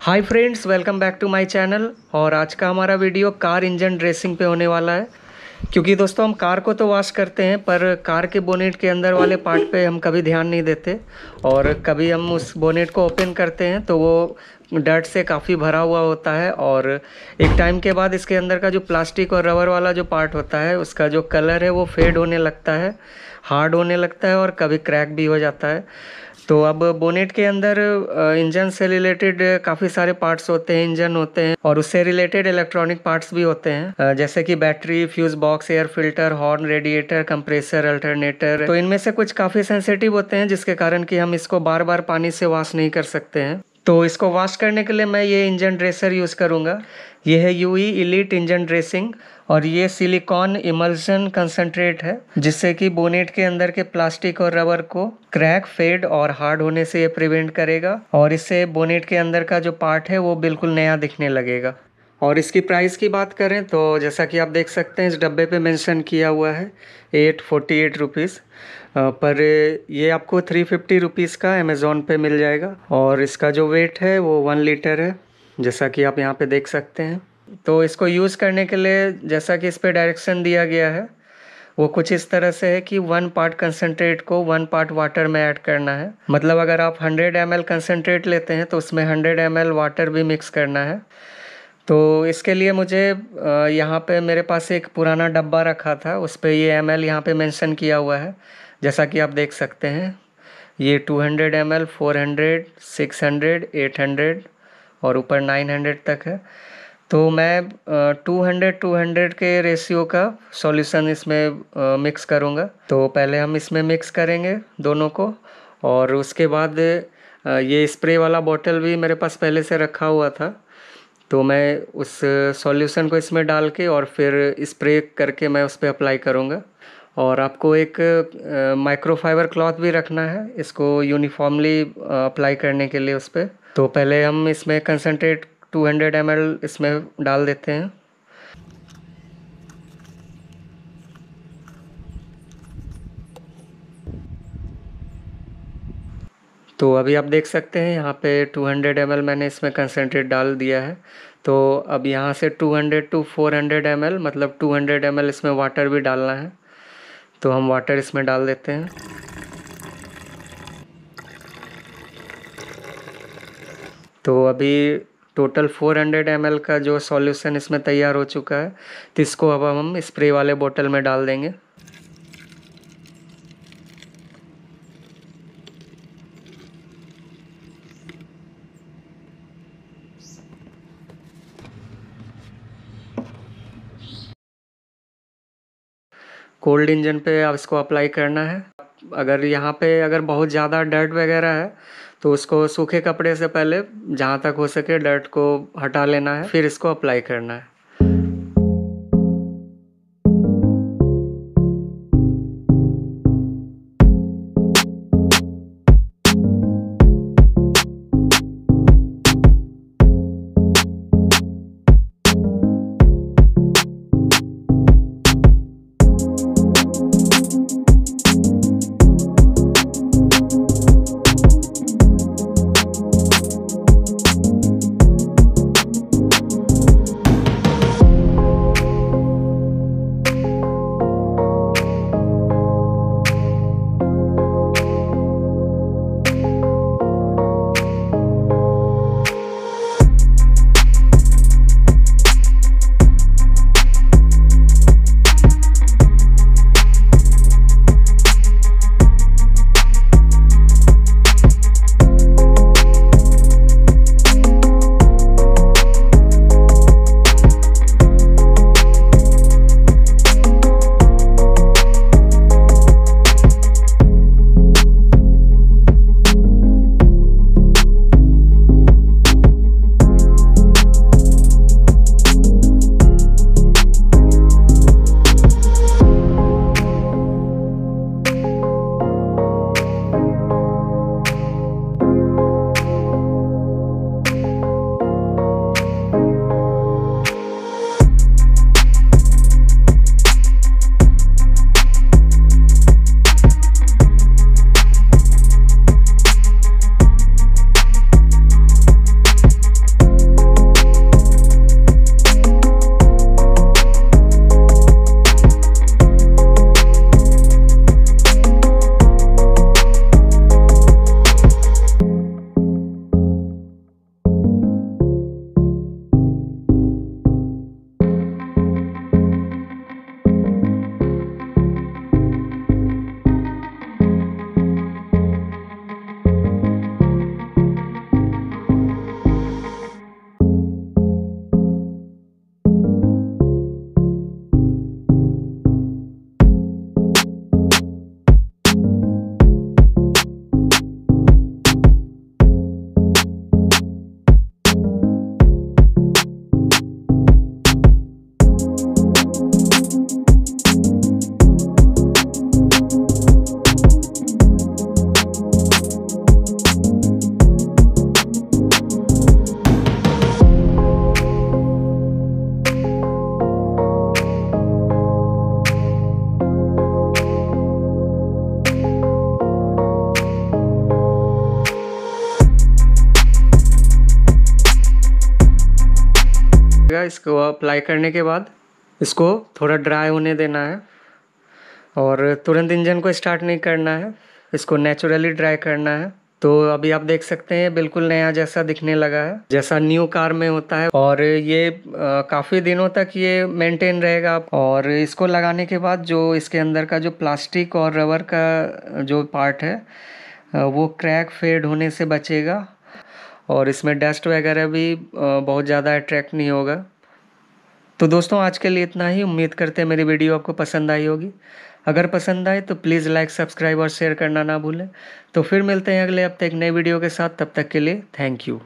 Hi friends welcome back to my channel और आज का हमारा वीडियो कार इंजन ड्रेसिंग पे होने वाला है। क्योंकि दोस्तों, हम कार को तो वॉश करते हैं, पर कार के बोनेट के अंदर वाले पार्ट पे हम कभी ध्यान नहीं देते। और कभी हम उस बोनेट को ओपन करते हैं तो वो डर्ट से काफ़ी भरा हुआ होता है। और एक टाइम के बाद इसके अंदर का जो प्लास्टिक और रबर वाला जो पार्ट होता है, उसका जो कलर है, वो फेड होने लगता है। हार्ड होने लगता है और कभी क्रैक भी हो जाता है। तो अब बोनेट के अंदर इंजन से रिलेटेड काफ़ी सारे पार्ट्स होते हैं, इंजन होते हैं और उससे रिलेटेड इलेक्ट्रॉनिक पार्ट्स भी होते हैं। जैसे कि battery, fuse box, air filter, horn, radiator, compressor, alternator. तो इनमें से कुछ काफ़ी सेंसिटिव होते हैं, जिसके कारण कि हम इसको बार बार पानी से वॉश नहीं कर सकते हैं। तो इसको वॉश करने के लिए मैं ये इंजन ड्रेसर यूज़ करूँगा। ये है U E elite engine dressing और ये सिलिकॉन इमल्सन कंसनट्रेट है, जिससे कि बोनेट के अंदर के प्लास्टिक और रबर को क्रैक फेड और हार्ड होने से ये प्रिवेंट करेगा और इससे बोनेट के अंदर का जो पार्ट है वो बिल्कुल नया दिखने लगेगा। और इसकी प्राइस की बात करें तो जैसा कि आप देख सकते हैं, इस डब्बे पे मेंशन किया हुआ है एट फोर्टी एट रुपीज़ पर ये आपको थ्री फिफ्टी रुपीज़ का अमेज़ोन पे मिल जाएगा। और इसका जो वेट है, वो वन लीटर है, जैसा कि आप यहाँ पे देख सकते हैं। तो इसको यूज़ करने के लिए, जैसा कि इस पर डायरेक्शन दिया गया है, वो कुछ इस तरह से है कि वन पार्ट कंसनट्रेट को वन पार्ट वाटर में ऐड करना है। मतलब अगर आप 100 एम एल कंसनट्रेट लेते हैं तो उसमें 100 एम एल वाटर भी मिक्स करना है। तो इसके लिए मुझे यहाँ पे मेरे पास एक पुराना डब्बा रखा था, उस पर ये एम एल यहाँ पर मैंशन किया हुआ है, जैसा कि आप देख सकते हैं। ये 200 hundred M L four hundred six hundred eight hundred और ऊपर नाइन हंड्रेड तक है। तो मैं टू हंड्रेड टू हंड्रेड के रेशियो का सॉल्यूशन इसमें मिक्स करूँगा। तो पहले हम इसमें मिक्स करेंगे दोनों को और उसके बाद ये स्प्रे वाला बॉटल भी मेरे पास पहले से रखा हुआ था। तो मैं उस सॉल्यूशन को इसमें डाल के और फिर स्प्रे करके मैं उस पर अप्लाई करूँगा। और आपको एक माइक्रोफाइबर क्लॉथ भी रखना है। इसको यूनिफॉर्मली अप्लाई करने के लिए उस पर तो पहले हम इसमें कंसनट्रेट 200 ml इसमें डाल देते हैं। तो अभी आप देख सकते हैं, यहाँ पे 200 हंड्रेड मैंने इसमें कंसनट्रेट डाल दिया है। तो अब यहाँ से 200 टू 400 हंड्रेड मतलब 200 हंड्रेड इसमें वाटर भी डालना है। तो हम वाटर इसमें डाल देते हैं। तो अभी टोटल 400 हंड्रेड का जो सॉल्यूशन इसमें तैयार हो चुका है तो इसको अब हम स्प्रे वाले बोतल में डाल देंगे। कोल्ड इंजन पे आप इसको अप्लाई करना है। अगर यहाँ पे अगर बहुत ज़्यादा डर्ट वगैरह है तो उसको सूखे कपड़े से पहले जहाँ तक हो सके डर्ट को हटा लेना है, फिर इसको अप्लाई करना है। इसको अप्लाई करने के बाद इसको थोड़ा ड्राई होने देना है और तुरंत इंजन को स्टार्ट नहीं करना है, इसको नेचुरली ड्राई करना है। तो अभी आप देख सकते हैं, बिल्कुल नया जैसा दिखने लगा है, जैसा न्यू कार में होता है। और ये काफ़ी दिनों तक ये मेंटेन रहेगा और इसको लगाने के बाद जो इसके अंदर का जो प्लास्टिक और रबर का जो पार्ट है वो क्रैक फेड होने से बचेगा। और इसमें डस्ट वगैरह भी बहुत ज़्यादा अट्रैक्ट नहीं होगा। तो दोस्तों, आज के लिए इतना ही। उम्मीद करते हैं मेरी वीडियो आपको पसंद आई होगी। अगर पसंद आए तो प्लीज़ लाइक सब्सक्राइब और शेयर करना ना भूलें। तो फिर मिलते हैं अगले हफ़्ते एक नई वीडियो के साथ। तब तक के लिए थैंक यू